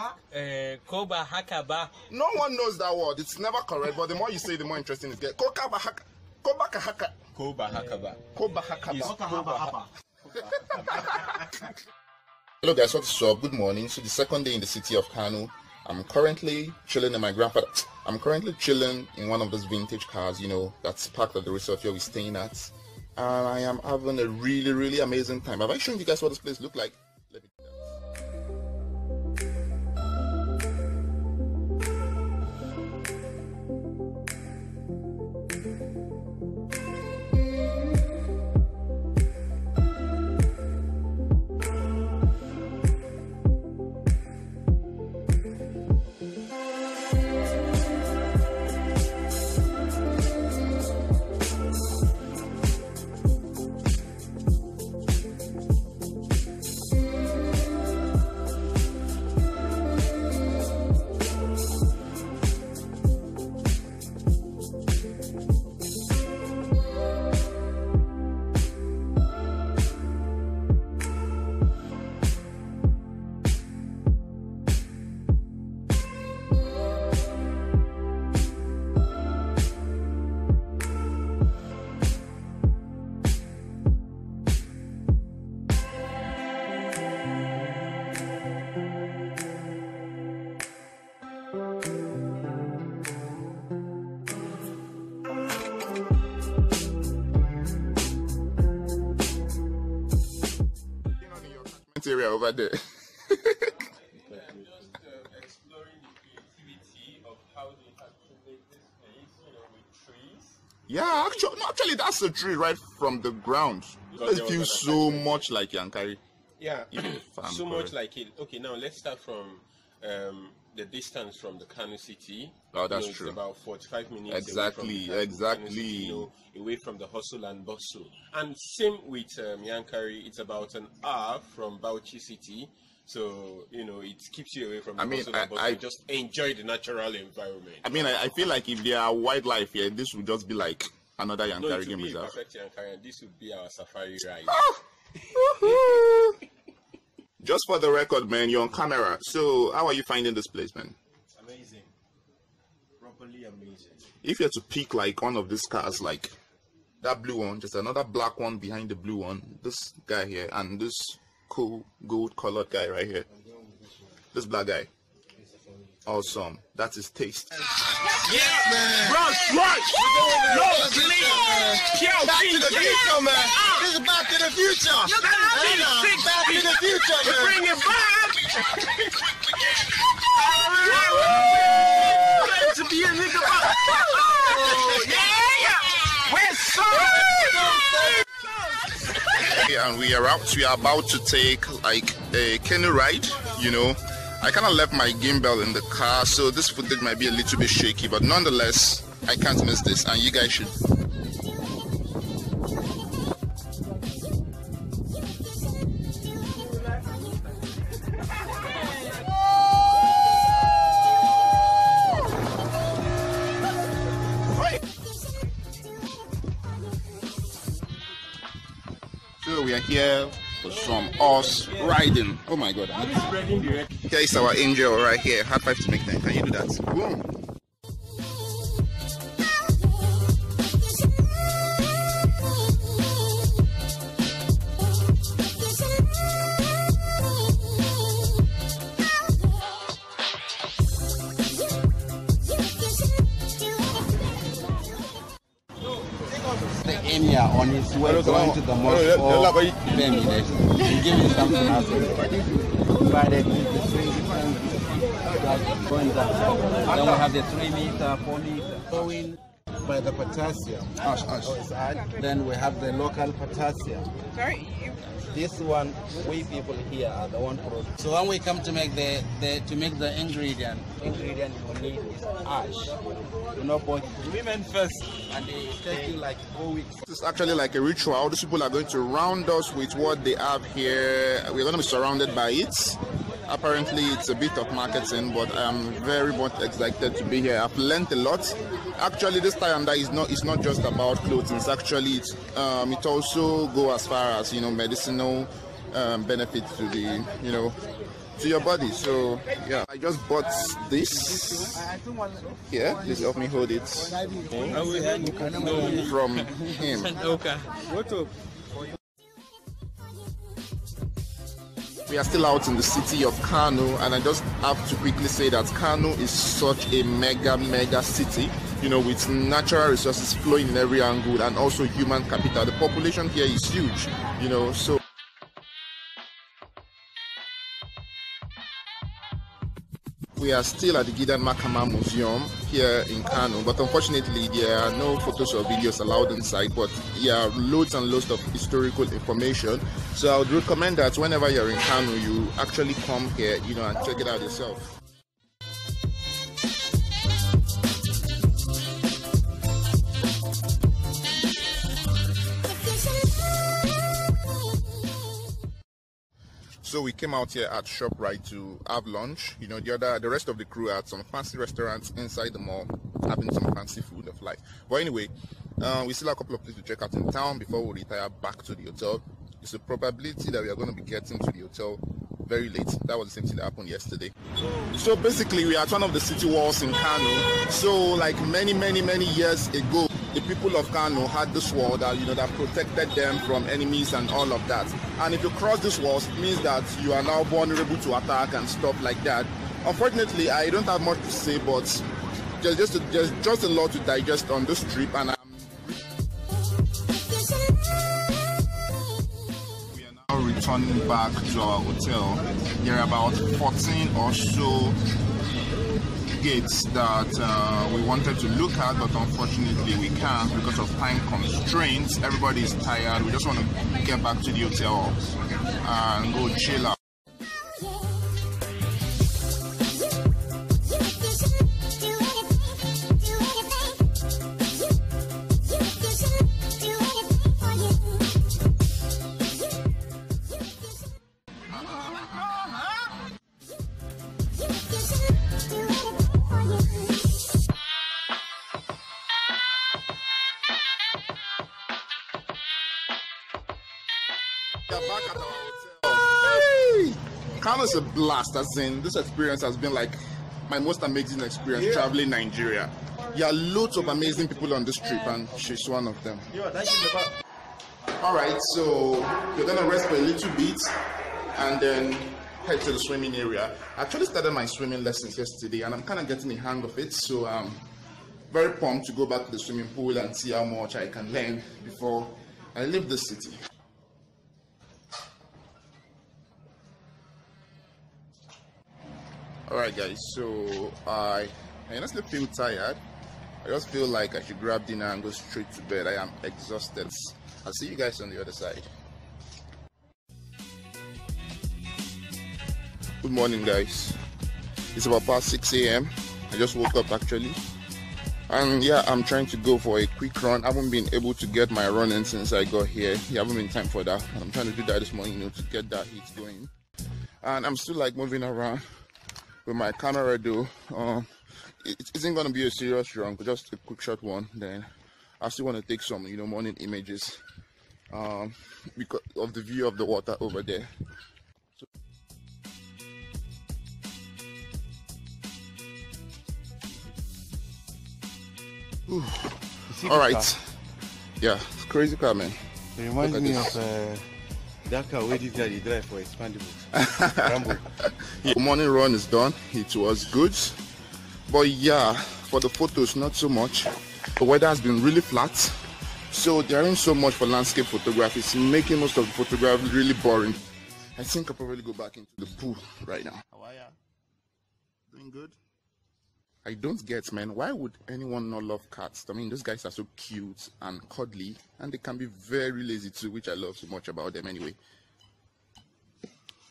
haka? Eh, ko ba No one knows that word. It's never correct, but the more you say, the more interesting it gets. Koka bahaka. Koba kahaka. ko ba haka Koba haka. Yes. Koka haba haba. Hello guys, what's up? Good morning. So the second day in the city of Kano. I'm currently chilling in my grandfather. I'm currently chilling in one of those vintage cars, you know, that's parked at the resort where we're staying at. And I am having a really, really amazing time. Have I shown you guys what this place look like? With trees. yeah, actually, no, actually, that's a tree right from the ground. It feels so much like Yankari. Yeah, so much like it. Okay, now let's start from um, the distance from the Kano city. Oh, that's you know, true. About 45 minutes. Exactly, away exactly. City, you know, away from the hustle and bustle. And same with um, Yankari, it's about an hour from Bauchi city. So, you know, it keeps you away from the I mean, hustle I- and bustle. I- Just enjoy the natural environment. I mean, I, I feel like if there are wildlife here, this would just be like another no, Yankari it game would be a reserve. perfect Yankari, and this would be our safari ride. Just for the record, man, you're on camera. So, how are you finding this place, man? Amazing. Properly amazing. If you had to pick like one of these cars, like that blue one, just another black one behind the blue one, this guy here, and this cool gold colored guy right here, this black guy. Awesome. That's his taste. Back to the future, man. Ah. This is back to the future. Back to the future, man. Bring it back. to be a nigga. Oh, yeah. We're Okay, and we are out. We are about to take like a canoe ride. You know, I kind of left my gimbal in the car, so this footage might be a little bit shaky, but nonetheless, I can't miss this, and you guys should. So we are here for some horse riding. Oh my god. Here is our angel right here. High five to make them. Can you do that? Boom. the emir on his way going to the mosque for. He give me something else. But it is the three different like going down. Then we have the three meter, four meter. Going by the potassium. Ash, ash. Oh, then we have the local potassium. Sorry, This one, we people here are the one product. So when we come to make the, the to make the ingredient, ingredient you need is ash. You know, but women first, and they take you like four weeks. This is actually like a ritual. These people are going to round us with what they have here. We're going to be surrounded by it. Apparently, it's a bit of marketing, but I'm very much excited to be here. I've learned a lot. Actually, this tie and dye is not it's not just about clothes. It's actually it, um, it also go as far as you know medicinal um, benefits to the you know to your body. So yeah, I just bought this. Yeah, please help me hold it from him. Okay. We are still out in the city of Kano, and I just have to quickly say that Kano is such a mega, mega city, you know, with natural resources flowing in every angle and also human capital. The population here is huge, you know, so. We are still at the Gidan Makama Museum here in Kano, but unfortunately there are no photos or videos allowed inside, but there are loads and loads of historical information. So I would recommend that whenever you're in Kano, you actually come here, you know, and check it out yourself. So we came out here at ShopRite to have lunch. You know, the other, the rest of the crew at some fancy restaurants inside the mall, having some fancy food of life. But anyway, uh, we still have a couple of places to check out in town before we retire back to the hotel. It's a probability that we are going to be getting to the hotel very late. That was the same thing that happened yesterday. So basically, we are at one of the city walls in Kano. So like many, many, many years ago, the people of Kano had this wall that you know that protected them from enemies and all of that. And if you cross this wall, it means that you are now vulnerable to attack and stuff like that. Unfortunately, I don't have much to say, but just just a, just just a lot to digest on this trip, and I'm. We are now returning back to our hotel. There are about 14 or so gates that uh, we wanted to look at, but unfortunately we can't because of time constraints. Everybody is tired. We just want to get back to the hotel and go chill out. Kano's a blast, as in this experience has been like my most amazing experience traveling Nigeria. There are loads of amazing people on this trip, and she's one of them. All right, so we're gonna rest for a little bit, and then head to the swimming area. I actually started my swimming lessons yesterday, and I'm kind of getting the hang of it. So I'm very pumped to go back to the swimming pool and see how much I can learn before I leave the city. Alright guys, so I, I honestly feel tired. I just feel like I should grab dinner and go straight to bed. I am exhausted. I'll see you guys on the other side. Good morning guys. It's about past 6 a.m. I just woke up actually. And yeah, I'm trying to go for a quick run. I haven't been able to get my running since I got here. Yeah, haven't been time for that. I'm trying to do that this morning, you know, to get that heat going. And I'm still like moving around with my camera though. Um, it isn't gonna be a serious run, but just a quick shot one. Then I still want to take some, you know, morning images um, because of the view of the water over there. So-. All right. Yeah, it's crazy car, man. It reminds me this. of uh, that car where this guy drive for Expendables. Yeah, morning run is done. It was good. But yeah, for the photos, not so much. The weather has been really flat. So there ain't so much for landscape photography. It's making most of the photography really boring. I think I'll probably go back into the pool right now. How are ya? Doing good? I don't get, man. Why would anyone not love cats? I mean, those guys are so cute and cuddly, and they can be very lazy too, which I love so much about them anyway.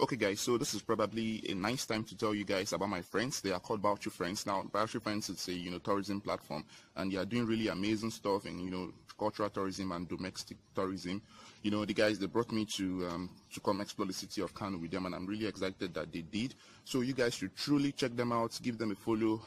Okay, guys, so this is probably a nice time to tell you guys about my friends. They are called Bauchi Friends. Now, Bauchi Friends is a you know tourism platform, and they are doing really amazing stuff in you know cultural tourism and domestic tourism. You know, the guys they brought me to um, to come explore the city of Kano with them, and I'm really excited that they did. So you guys should truly check them out, give them a follow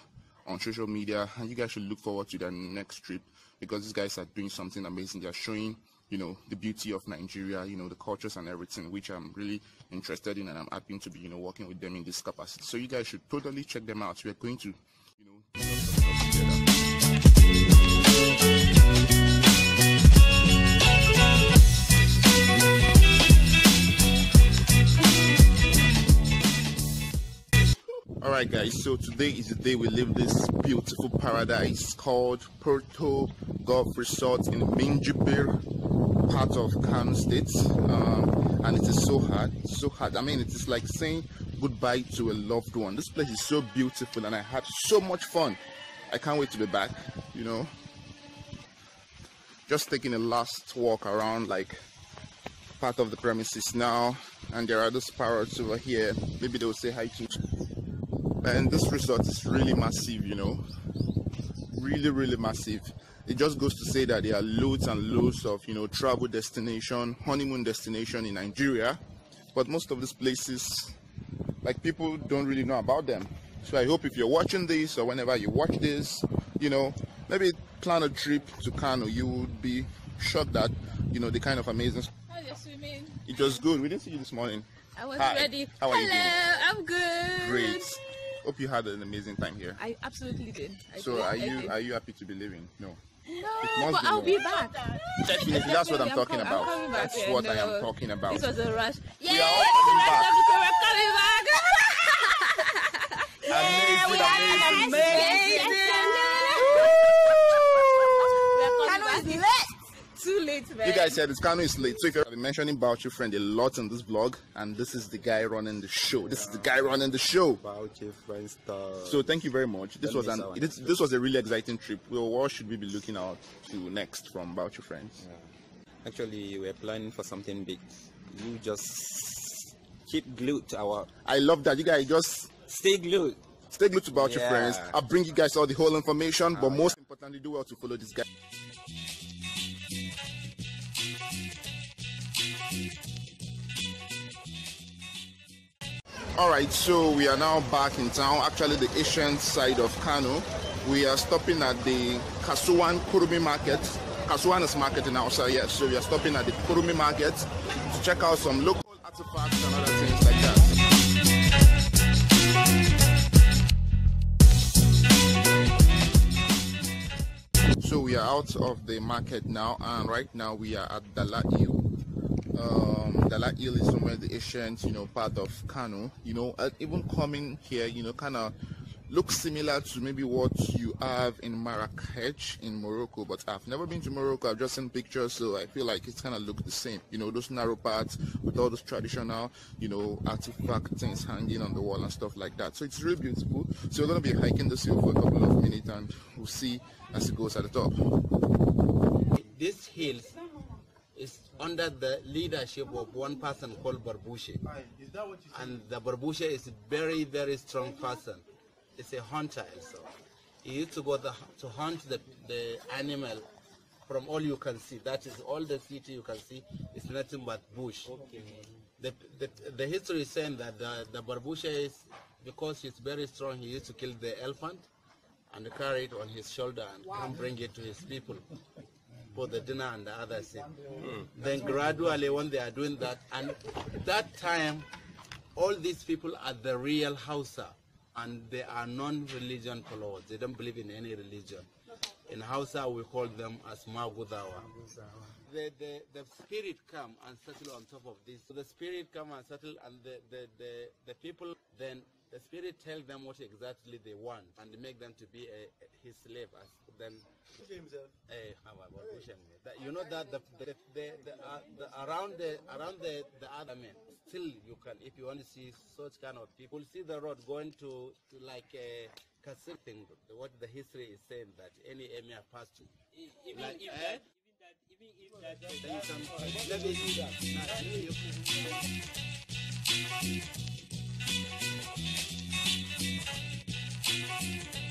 on social media, and you guys should look forward to their next trip because these guys are doing something amazing. They are showing you know, the beauty of Nigeria, you know, the cultures and everything, which I'm really interested in and I'm happy to be, you know, working with them in this capacity. So you guys should totally check them out. We're going to, you know, All right, guys. So today is the day we leave this beautiful paradise called Porto Golf Resort in Minjibir, part of Kano State, um, and it is so hard, so hard. I mean, it is like saying goodbye to a loved one. This place is so beautiful, and I had so much fun. I can't wait to be back. You know, just taking a last walk around, like part of the premises now, and there are those parrots over here. Maybe they will say hi to you. and this resort is really massive you know really really massive it just goes to say that there are loads and loads of you know travel destination honeymoon destination in nigeria but most of these places like people don't really know about them so i hope if you're watching this or whenever you watch this you know maybe plan a trip to kano you would be shocked at you know the kind of amazing How you swimming? it was good we didn't see you this morning I was Hi. ready. How are you Hello, I'm good. great hope you had an amazing time here I absolutely did. I so did. are I you are you happy to be leaving no No, but I'll be back. Definitely, that's what I'm I'm talking about. That's what I am talking about. This was a rush. Yeah, are all coming back. rest of the crew. We're coming back. Amazing, amazing. We're coming back. is late. Too late, man. You guys said it's Kano is late. So if you've been mentioning Bauchi friend a lot in this vlog, and this is the guy running the show. This is the guy running the show. Bauchi, Friendster. So thank you very much. This was an this, this was a really exciting trip. Well, what should we be looking out to next from about your friends? Actually, we're planning for something big. You just keep glued to our. I love that you guys just Stay glued. stay glued to about your Yeah. friends. I'll bring you guys all the whole information, but ah, most importantly, do well to follow this guy. All right, so we are now back in town, actually the ancient side of Kano. We are stopping at the Kasuwan Kurmi Market. Kasuwan is market in Hausa, yes. So we are stopping at the Kurmi Market to check out some local artifacts and other things like that. So we are out of the market now, and right now we are at Dala. Um, Dala Hill is somewhere the ancient, you know, part of Kano. You know, uh, even coming here, you know, kind of looks similar to maybe what you have in Marrakech in Morocco. But I've never been to Morocco. I've just seen pictures, so I feel like it's kind of look the same. You know, those narrow paths with all those traditional, you know, artifact things hanging on the wall and stuff like that. So it's really beautiful. So we're gonna be hiking this hill for a couple of minutes, and we'll see as it goes at the top. This hill is under the leadership of one person called Barbushe. And the Barbushe is a very, very strong person. It's a hunter also. He used to go the, to hunt the, the animal from all you can see. That is all the city you can see is nothing but bush. The, the, the history is saying that the, the Barbushe is, because he's very strong, he used to kill the elephant and carry it on his shoulder and come bring it to his people for the dinner and the other thing. Then gradually when they are doing that, and that time, all these people are the real Hausa and they are non-religion followers. They don't believe in any religion. In Hausa, we call them as Maguzawa. The, the, the spirit come and settle on top of this. So the spirit come and settle and the, the, the, the people then the spirit tell them what exactly they want and make them to be a, his slave as then Eh, how about Bushem? That- you know that the, the, the, the, uh, the around the around the, the other men still you can if you want to see such kind of people see the road going to, to like a Kassim thing what the history is saying that any emir passed to like, eh? Then you can- let me see that. Thank you.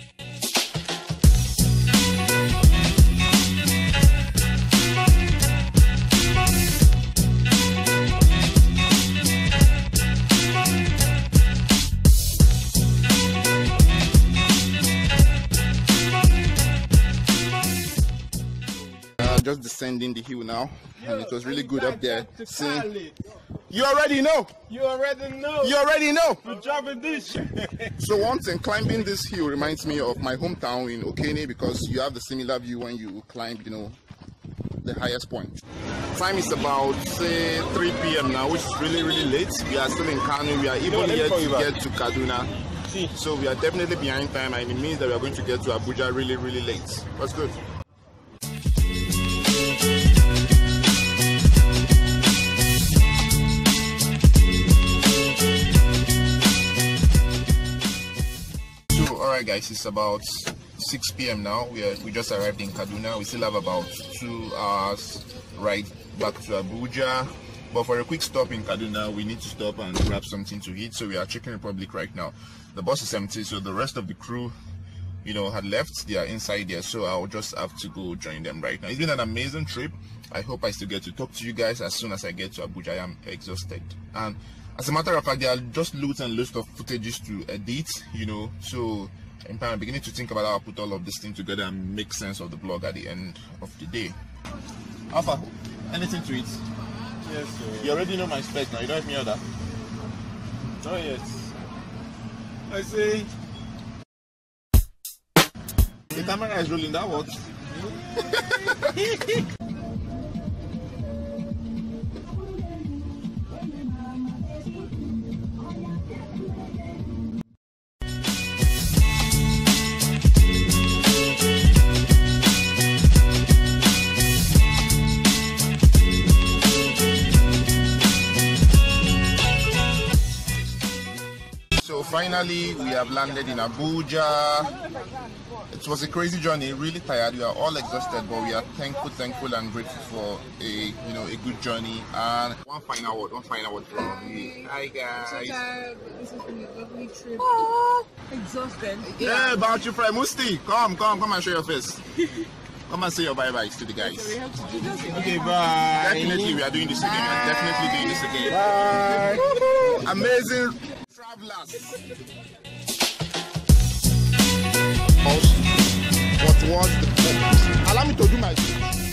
Just descending the hill now, and it was really good up there. Seeing, You already know. You already know. You already know. Driving this. so one thing, climbing this hill reminds me of my hometown in Okene because you have the similar view when you climb, you know, the highest point. Time is about say 3 p.m. now, which is really really late. We are still in Kano. We are even yet to get to Kaduna. So we are definitely behind time, and it means that we are going to get to Abuja really really late. That's good. Guys, it's about 6 p.m. now. We are we just arrived in Kaduna. We still have about two hours ride back to Abuja. But for a quick stop in Kaduna, we need to stop and grab something to eat. So we are Chicken Republic right now. The bus is empty, so the rest of the crew, you know, had left. They are inside there, so I'll just have to go join them right now. It's been an amazing trip. I hope I still get to talk to you guys as soon as I get to Abuja. I am exhausted. And as a matter of fact, there are just loads and loads of footages to edit, you know. So in fact, I'm beginning to think about how I put all of this thing together and make sense of the blog at the end of the day. Alpha, anything to eat? Yes, sir. You already know my spec now. You don't have me other. Not yet. I see. The camera is rolling. That works. finally, we have landed in Abuja. It was a crazy journey, really tired. We are all exhausted, but we are thankful, thankful, and grateful for a you know a good journey. And one final word, one final word from me. Hi guys. This has been a lovely trip. Ah. Exhausted. Hey, about you, friend Musti. Come, come, come and show your face. Come and say your bye byes to the guys. We have to do this again. okay, bye. Definitely, we are doing this again. We are definitely doing this again. Bye. Amazing last. what was the purpose? Allow me to do my speech.